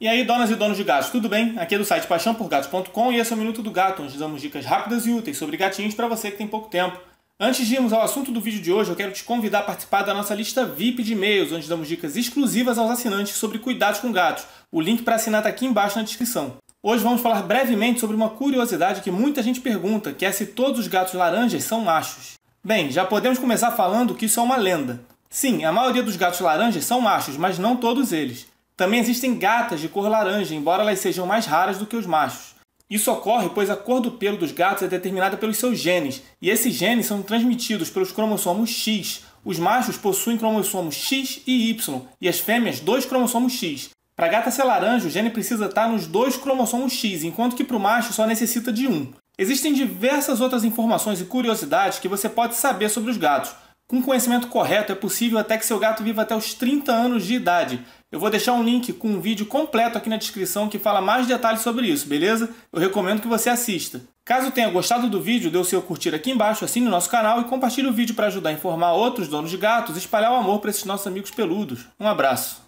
E aí, donas e donos de gatos, tudo bem? Aqui é do site paixãoporgatos.com e esse é o Minuto do Gato, onde damos dicas rápidas e úteis sobre gatinhos para você que tem pouco tempo. Antes de irmos ao assunto do vídeo de hoje, eu quero te convidar a participar da nossa lista VIP de e-mails, onde damos dicas exclusivas aos assinantes sobre cuidados com gatos. O link para assinar está aqui embaixo na descrição. Hoje vamos falar brevemente sobre uma curiosidade que muita gente pergunta, que é se todos os gatos laranjas são machos. Bem, já podemos começar falando que isso é uma lenda. Sim, a maioria dos gatos laranjas são machos, mas não todos eles. Também existem gatas de cor laranja, embora elas sejam mais raras do que os machos. Isso ocorre pois a cor do pelo dos gatos é determinada pelos seus genes, e esses genes são transmitidos pelos cromossomos X. Os machos possuem cromossomos X e Y, e as fêmeas dois cromossomos X. Para a gata ser laranja, o gene precisa estar nos dois cromossomos X, enquanto que para o macho só necessita de um. Existem diversas outras informações e curiosidades que você pode saber sobre os gatos. Com conhecimento correto, é possível até que seu gato viva até os 30 anos de idade. Eu vou deixar um link com um vídeo completo aqui na descrição que fala mais detalhes sobre isso, beleza? Eu recomendo que você assista. Caso tenha gostado do vídeo, dê o seu curtir aqui embaixo, assine o nosso canal e compartilhe o vídeo para ajudar a informar outros donos de gatos e espalhar o amor para esses nossos amigos peludos. Um abraço!